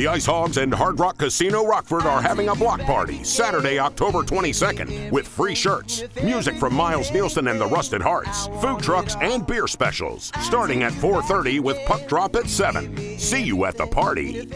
The IceHogs and Hard Rock Casino Rockford are having a block party Saturday, October 22nd with free shirts, music from Miles Nielsen and the Rusted Hearts, food trucks and beer specials starting at 4:30 with puck drop at 7. See you at the party.